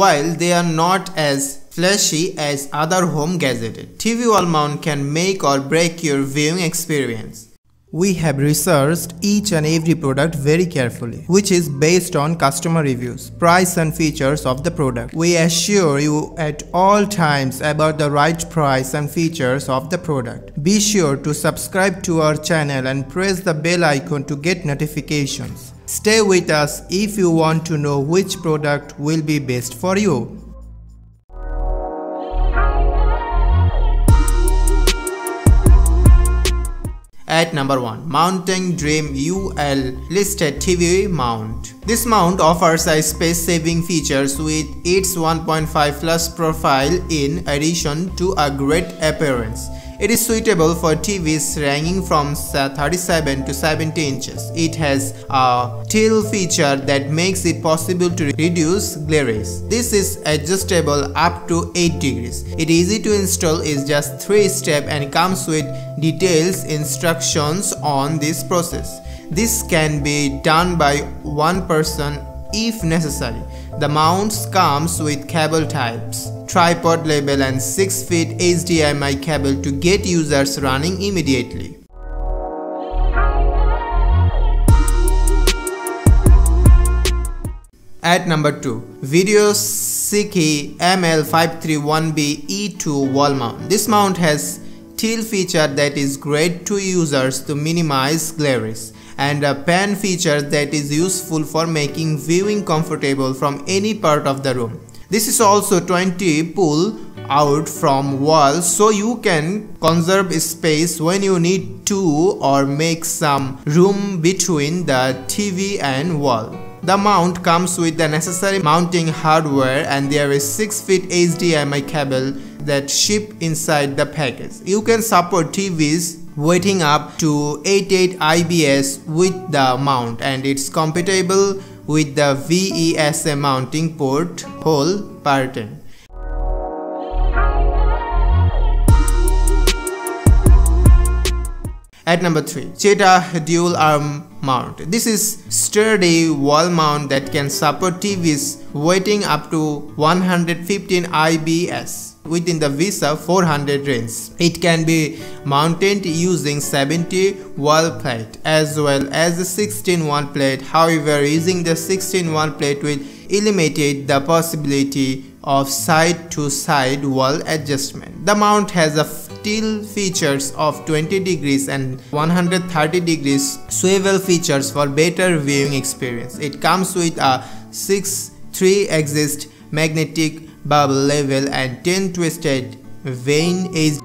While they are not as flashy as other home gadgets, TV wall mount can make or break your viewing experience. We have researched each and every product very carefully, which is based on customer reviews, price and features of the product. We assure you at all times about the right price and features of the product. Be sure to subscribe to our channel and press the bell icon to get notifications. Stay with us if you want to know which product will be best for you. At number 1, Mounting Dream UL listed TV mount. This mount offers a space-saving features with its 1.5 plus profile in addition to a great appearance. It is suitable for TVs ranging from 37 to 70 inches. It has a tilt feature that makes it possible to reduce glare. This is adjustable up to 8 degrees. It is easy to install is just 3 step and comes with details instructions on this process. This can be done by one person if necessary. The mounts comes with cable types, tripod label and 6 feet HDMI cable to get users running immediately. At number 2, VideoSecu ML531B E2 wall mount. This mount has tilt feature that is great to users to minimize glares and a pan feature that is useful for making viewing comfortable from any part of the room. This is also 20 pull out from wall so you can conserve space when you need to or make some room between the TV and wall. The mount comes with the necessary mounting hardware and there is 6 feet HDMI cable that ship inside the package. You can support TVs waiting up to 88 IBS with the mount and it's compatible with the VESA mounting port hole pattern. At number 3, Cheetah Dual Arm Mount. This is sturdy wall mount that can support TVs weighing up to 115 IBS within the VESA 400 range. It can be mounted using 70 wall plate as well as the 16 wall plate. However, using the 16 wall plate will eliminate the possibility of side to side wall adjustment. The mount has a tilt features of 20 degrees and 130 degrees swivel features for better viewing experience. It comes with a 6 3 axis magnetic bubble level and 10 twisted. Vane edge